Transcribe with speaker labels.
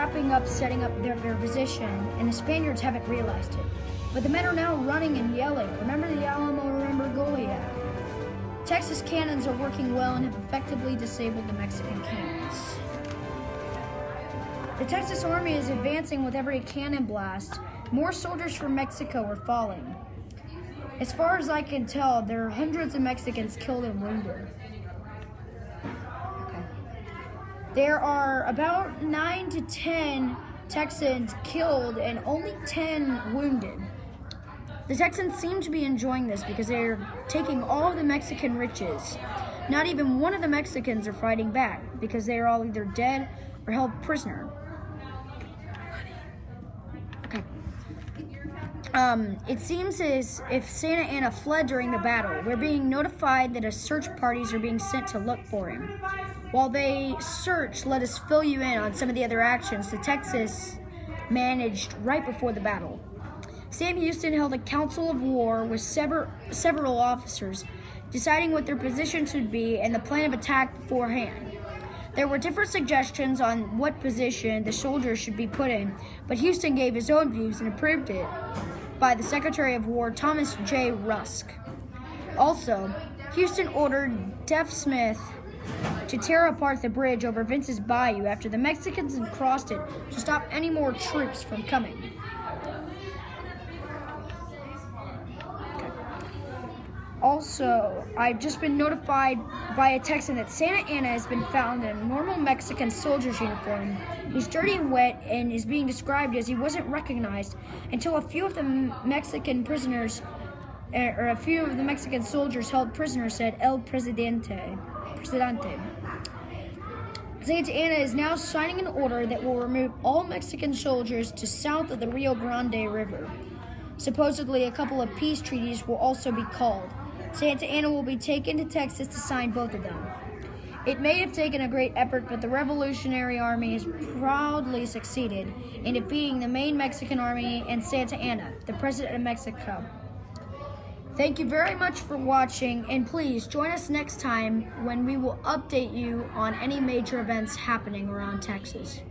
Speaker 1: wrapping up setting up their, their position, and the Spaniards haven't realized it. But the men are now running and yelling, Remember the Alamo, remember Goliad. Texas cannons are working well and have effectively disabled the Mexican cannons. The Texas Army is advancing with every cannon blast. More soldiers from Mexico are falling. As far as I can tell, there are hundreds of Mexicans killed and wounded. There are about 9 to 10 Texans killed and only 10 wounded. The Texans seem to be enjoying this because they're taking all the Mexican riches. Not even one of the Mexicans are fighting back because they are all either dead or held prisoner. Okay. Um, it seems as if Santa Anna fled during the battle. We're being notified that a search parties are being sent to look for him. While they search, let us fill you in on some of the other actions the Texas managed right before the battle. Sam Houston held a council of war with sever- several officers, deciding what their position should be and the plan of attack beforehand. There were different suggestions on what position the soldiers should be put in, but Houston gave his own views and approved it by the Secretary of War Thomas J. Rusk. Also, Houston ordered Deaf Smith to tear apart the bridge over Vince's Bayou after the Mexicans had crossed it to stop any more troops from coming. Also, I've just been notified by a Texan that Santa Anna has been found in a normal Mexican soldier's uniform. He's dirty and wet and is being described as he wasn't recognized until a few of the Mexican prisoners, Eh, or a few of the Mexican soldiers held prisoner said El Presidente. Presidente. Santa Anna is now signing an order that will remove all Mexican soldiers to south of the Rio Grande River. Supposedly, a couple of peace treaties will also be called. Santa Anna will be taken to Texas to sign both of them. It may have taken a great effort, but the Revolutionary Army has proudly succeeded in defeating the main Mexican army and Santa Anna, the President of Mexico. Thank you very much for watching, and please join us next time when we will update you on any major events happening around Texas.